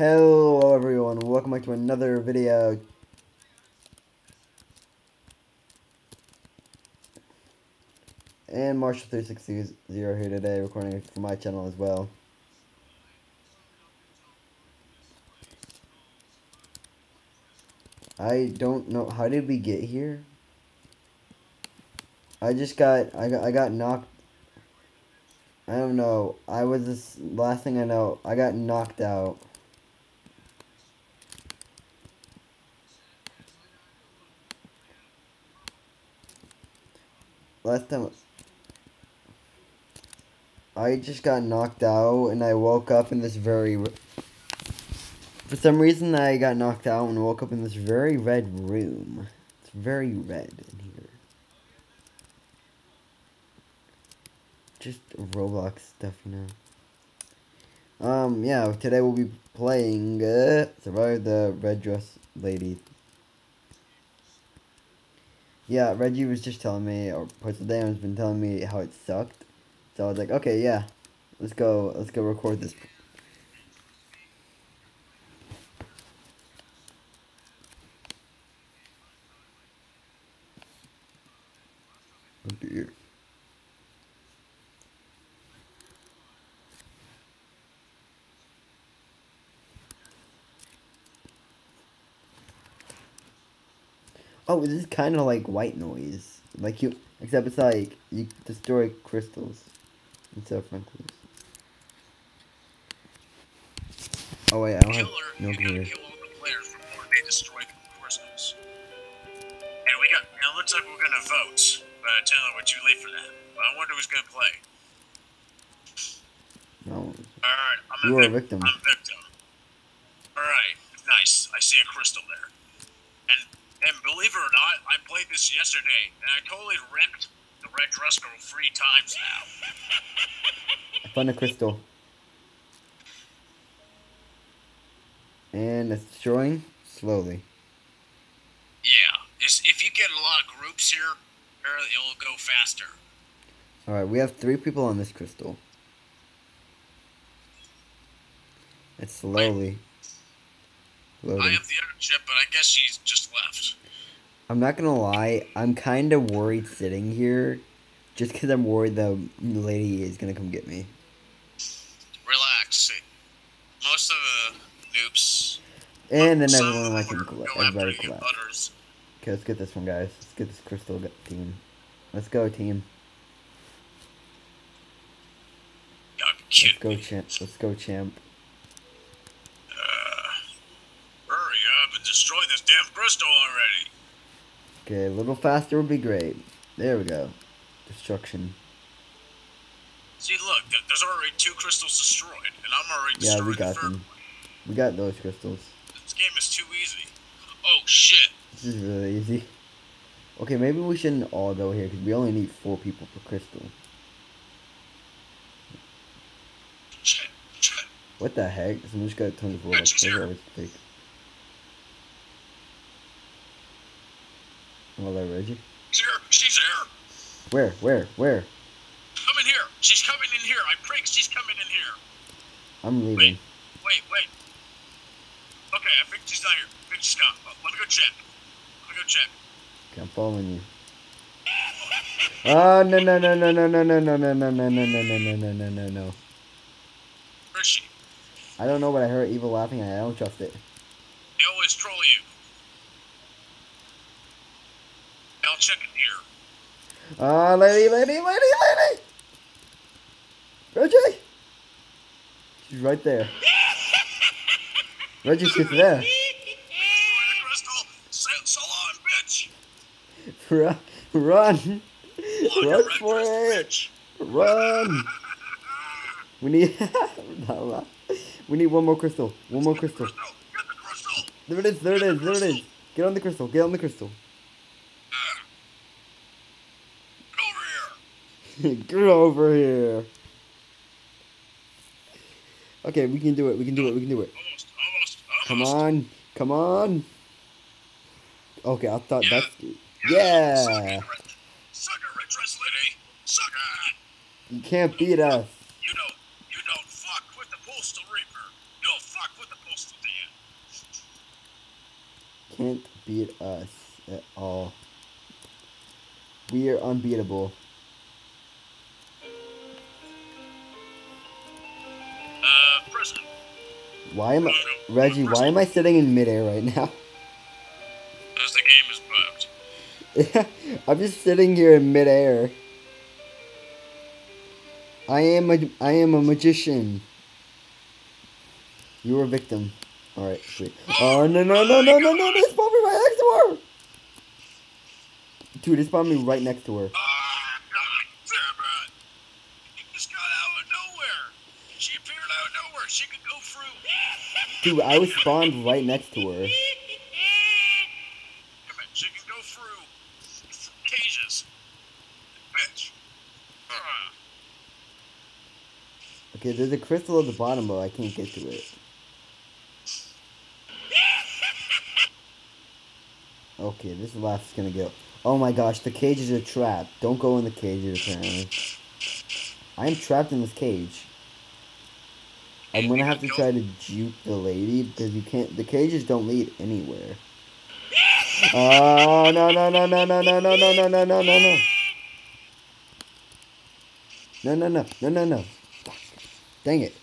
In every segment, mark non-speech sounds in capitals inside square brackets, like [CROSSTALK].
Hello everyone, welcome back to another video. And Marshall360 here today, recording for my channel as well. I don't know, how did we get here? I just got, I got, I got knocked, I don't know, I was, this, last thing I know, I got knocked out. Last time I just got knocked out and I woke up in this very for some reason I got knocked out and woke up in this very red room. It's very red in here. Just Roblox stuff, you know. Um, yeah, today we'll be playing uh, Survive the Red Dress Lady yeah, Reggie was just telling me, or the has been telling me how it sucked. So I was like, okay, yeah, let's go, let's go record this. Oh dear. Oh, this is kind of like white noise. Like you, except it's like you destroy crystals instead of Franklin. Oh wait, I don't have no computer. Kill all the players before they destroy the crystals. And we got. Now it looks like we're gonna vote. But Taylor, we're too late for that. But I wonder who's gonna play. No. Alright, I'm You a are a victim. I'm a victim. Alright, nice. I see a crystal there. And believe it or not, I played this yesterday, and I totally wrecked the red dress girl three times now. I found a crystal. And it's destroying slowly. Yeah, it's, if you get a lot of groups here, it'll go faster. Alright, we have three people on this crystal. It's slowly. I Loading. have the other chip, but I guess she's just left. I'm not gonna lie, I'm kind of worried sitting here, just because I'm worried the lady is gonna come get me. Relax. Most of the noobs. And then everyone like them can are colla- go everybody collapse. Okay, let's get this one, guys. Let's get this crystal team. Let's go, team. Let's go, champ. Let's go, champ. Uh, hurry up and destroy this damn crystal already. Okay, a little faster would be great. There we go. Destruction. See, look, there's already two crystals destroyed, and I'm already Yeah, we got the them. one. We got those crystals. This game is too easy. Oh shit! This is really easy. Okay, maybe we shouldn't all go here because we only need four people per crystal. What the heck? Someone just got tons of Robux. she's Those are here. always fake. Oh, that Reggie? She's here! She's here! Where? Where? Where? Come in here! She's coming in here! I pray she's coming in here! I'm leaving. Wait, wait. Okay, I think she's not here. I think she's gone. Uh, Let me go check. Let me go check. Okay, I'm following you. Oh no no no no no no no no no no no no no no no no no no no. Where is she? I don't know, but I heard evil laughing. and I don't trust it. They always troll you. I'll check in here. Ah, lady, lady, lady, lady. Reggie. She's right there. Reggie, she's [LAUGHS] there. Destroy the crystal! So, so long, bitch! Run, run, run for it. Run. We need. [LAUGHS] we need one more crystal. One more crystal. Crystal! Get the crystal! There it is. There it is. There it is. Get on the crystal. Get on the crystal. Uh, [LAUGHS] Get over here! Okay, we can do it. We can do it. We can do it. Almost, almost, Come on. Come on. Okay, I thought Yeah. that's. Yeah. red- Suck it, red dress lady! Suck it! You can't beat us. You don't, you don't fuck with the postal reaper. Don't fuck with the postal can't beat us at all. We are unbeatable. Why am I, Reggie? Why am I sitting in midair right now? Because the game is bugged. [LAUGHS] I'm just sitting here in midair. I am a I am a magician. You were a victim. All right, sweet. Oh uh, no no no no no no! They spawned me right next to her. Dude, they spawned me right next to her. Ah, God damn it! She just got out of nowhere. She appeared out of nowhere. She could go through. Dude, I was spawned right next to her. Damn it, She can go through cages. Bitch. Ah. Okay, there's a crystal at the bottom, but I can't get to it. Okay, this left's gonna go. Oh my gosh, the cage is a trap. Don't go in the cages, apparently. I'm trapped in this cage. I'm gonna have to try to juke the lady because you can't. The cages don't lead anywhere. Oh no no no no no no no no no no no no no. No no no no no no. Dang it.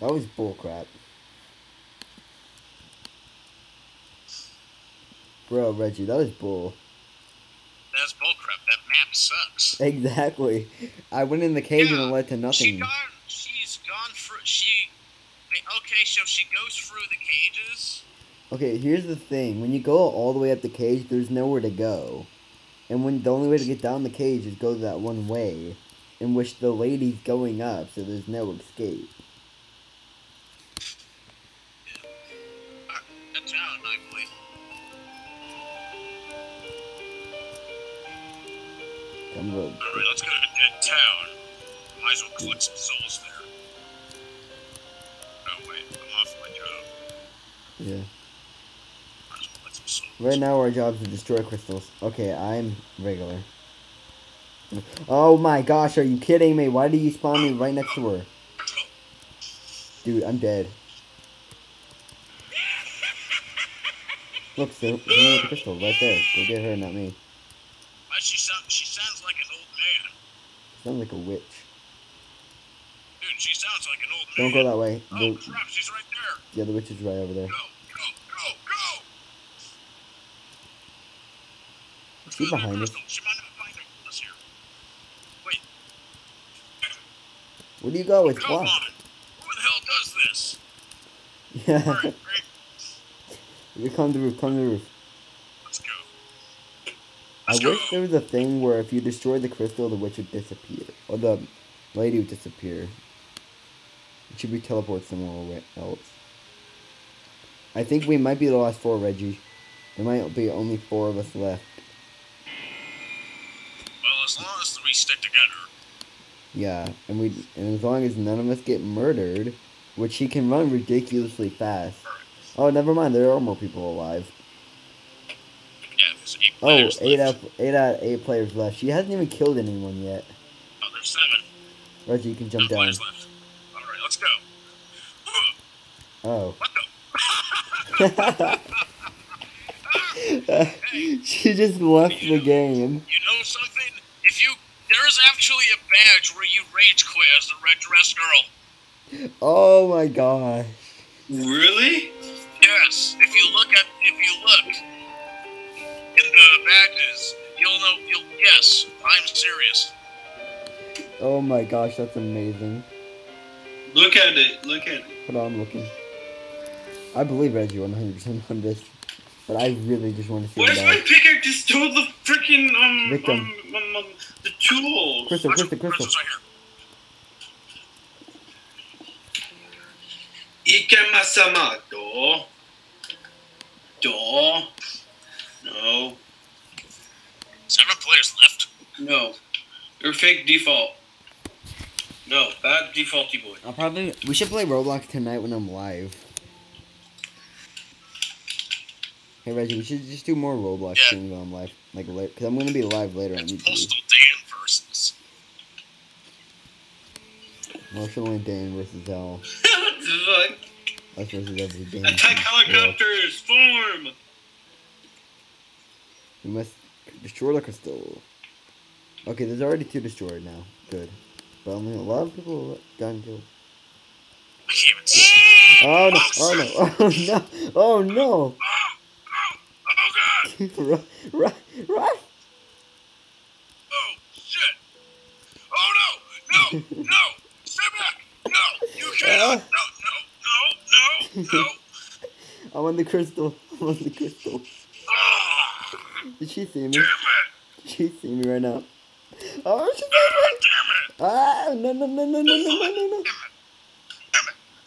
That was bullcrap. Bro, Reggie, that was bull. That's bullcrap. Map sucks. Exactly. I went in the cage and it led to nothing. She gone. She's gone through. She. Okay, so she goes through the cages. Okay, here's the thing. When you go all the way up the cage, there's nowhere to go. And when the only way to get down the cage is go that one way, in which the lady's going up, so there's no escape. Come road. All right, let's go to Dead Town. Might as well collect some souls there. Oh wait, I'm off my job. Yeah. Well collect some souls. Right now our job is to destroy crystals. Okay, I'm regular. Oh my gosh, are you kidding me? Why did you spawn me right next to her? Dude, I'm dead. Look, one the crystal right there. Go get her, not me. Why she sounds like an old man. Sounds like a witch. Dude, she sounds like an old Don't man. go that way. Oh The, crap, she's right there. yeah, the witch is right over there. Go, go, go, go! Let's She's go to the behind us. She might not find us here. Wait, Where do you go? It's come on. Who the hell does this? [LAUGHS] Yeah. Alright, great. you [LAUGHS] come to the roof, come to the roof. I wish there was a thing where if you destroy the crystal, the witch would disappear. Or the lady would disappear. It should be teleported somewhere else. I think we might be the last four, Reggie. There might be only four of us left. Well, as long as we stick together. Yeah, and we and as long as none of us get murdered, which he can run ridiculously fast. Oh, never mind. There are more people alive. Yeah, there's eight Oh, players eight left. out eight out of eight players left. She hasn't even killed anyone yet. Oh, there's seven. Reggie, you can No jump down. players left. Alright, let's go. Oh. What the? [LAUGHS] she just left the game. You know something? If you there is actually a badge where you rage quit as the red dress girl. Oh my gosh. Really? Yes. If you look at if you look in the badges, you'll you'll yes, I'm serious. Oh my gosh, that's amazing. Look at it. Look at it. Hold on, I'm looking. I believe Reggie 100% on this, but I really just want to see Where's it my back. pickaxe? Just stole the freaking um, Victim. um, um, um the tools. Crystal, Watch crystal, crystal. Crystal's right here. Do. Do. No. Seven players left. No. You're fake default. No, bad defaulty boy. I'll probably. We should play Roblox tonight when I'm live. Hey Reggie, we should just do more Roblox Yeah. things when I'm live, like late, because I'm gonna be live later on It's YouTube. Postal Dan versus. Marshall and Dan versus Al. what [LAUGHS] Fuck. Us versus every game. Attack helicopters, form! We must destroy the crystal. Okay, there's already two destroyed now. Good. But only a lot of people gotten killed. I can't even see. Oh no! Oh no! Oh no! Oh no! Oh god! [LAUGHS] run! Run! Run! Oh shit! Oh no! No! No! Stay back! No! You cannot! [LAUGHS] No! No! No! No! No! [LAUGHS] I'm on the crystal. I'm on the crystal. Ah! Did she see me? Did she see me right now? Oh, she damn it! Ah! No! No! No! No! No! No! No! No! no.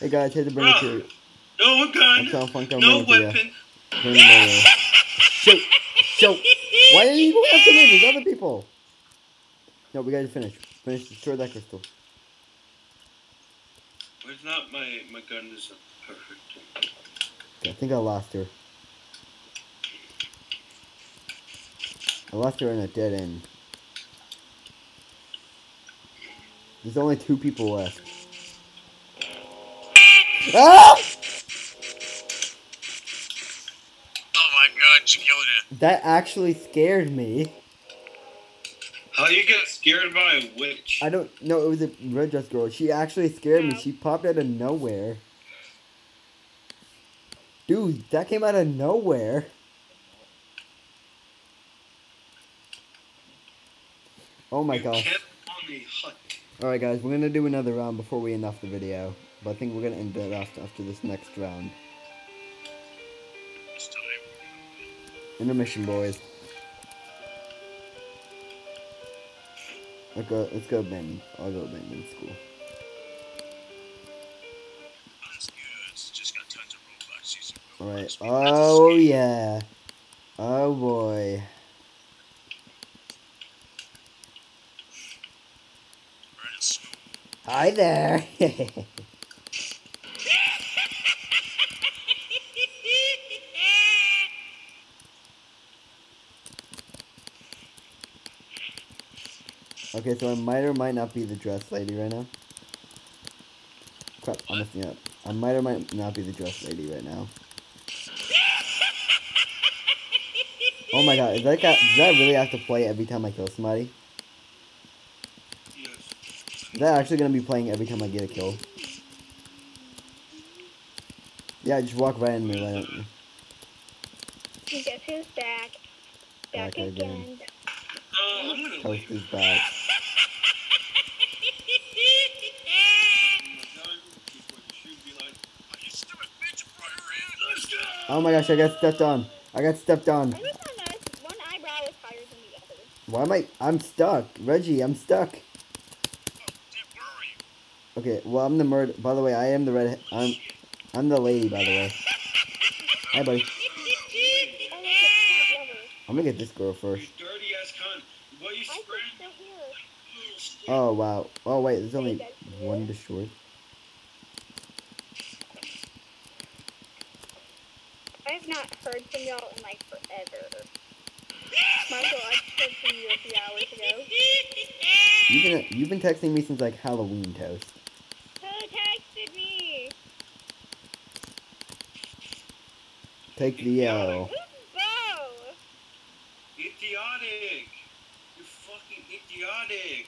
Hey guys, hit the bring it to you. No I'm gun, to find no bring it to you. weapon. Bring it over. Shoot! Shoot! Why are you going after me? There's other people. No, we gotta finish. Finish. Destroy that crystal. Where's not my my gun is perfect. Okay, I think I lost her. I lost her in a dead end. There's only two people left. Ah! Oh my god, she killed it. That actually scared me. How you get scared by a witch? I don't know. It was a red dress girl. She actually scared me. She popped out of nowhere. Dude, that came out of nowhere. Oh my You gosh. Alright guys, we're going to do another round before we end off the video. But I think we're going to end it after, after this next round. Intermission, boys. Let's go, let's go Ben. I'll go Bing in school. Alright. Oh, yeah. Oh, boy. Hi there. okay, so I might or might not be the dress lady right now. Crap, I'm messing up. I might or might not be the dress lady right now. Oh my god, is that guy, does that really have to play every time I kill somebody? They're actually going to be playing every time I get a kill. Yeah, just walk right in me. Right he gets his back. Back, back again. again. Oh, back. Oh my gosh, I got stepped on. I got stepped on. Why am I? I'm stuck. Reggie, I'm stuck. Okay, well, I'm the murder. By the way, I am the red. I'm, I'm the lady, by the way. Hi, buddy. Look, it's cat lover. I'm gonna get this girl first. dirty ass cunt. What you Why is it spread? still here? Oh, wow. Oh, wait, there's only one destroyed. I have not heard from y'all in like forever. Michael, I heard from you a few hours ago. You've been, you've been texting me since, like, Halloween toast. Who texted me? Take the yellow. Idiotic. You're fucking idiotic.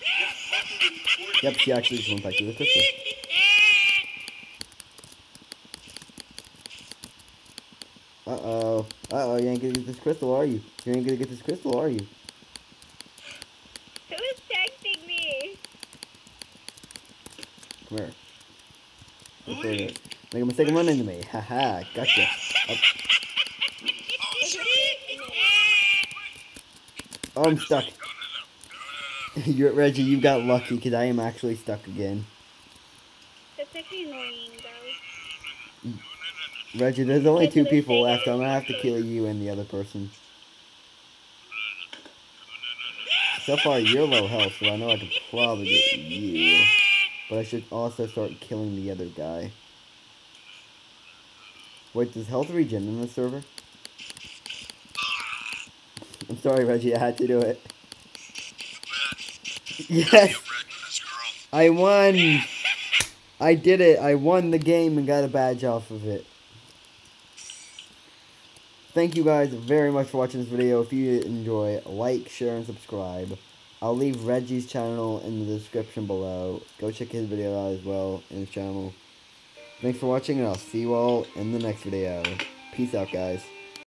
You're fucking recording. Yep, she actually just went back to the crystal. [LAUGHS] Uh-oh. Uh-oh, you ain't gonna get this crystal, are you? You ain't gonna get this crystal, are you? Who is texting me? Come here. Wait for Wait. it. Make a mistake and run into me. [LAUGHS] Haha, gotcha. Oh, I'm stuck. [LAUGHS] You're Reggie, you got lucky because I am actually stuck again. That's actually annoying, though. Reggie, there's only two people left. I'm gonna have to kill you and the other person. So far, you're low health, so I know I could probably get you. But I should also start killing the other guy. Wait, does health regen in the server? I'm sorry, Reggie, I had to do it. Yes. I won! I did it. I won the game and got a badge off of it. Thank you guys very much for watching this video. If you enjoy, like, share, and subscribe. I'll leave Reggie's channel in the description below. Go check his video out as well in his channel. Thanks for watching, and I'll see you all in the next video. Peace out, guys.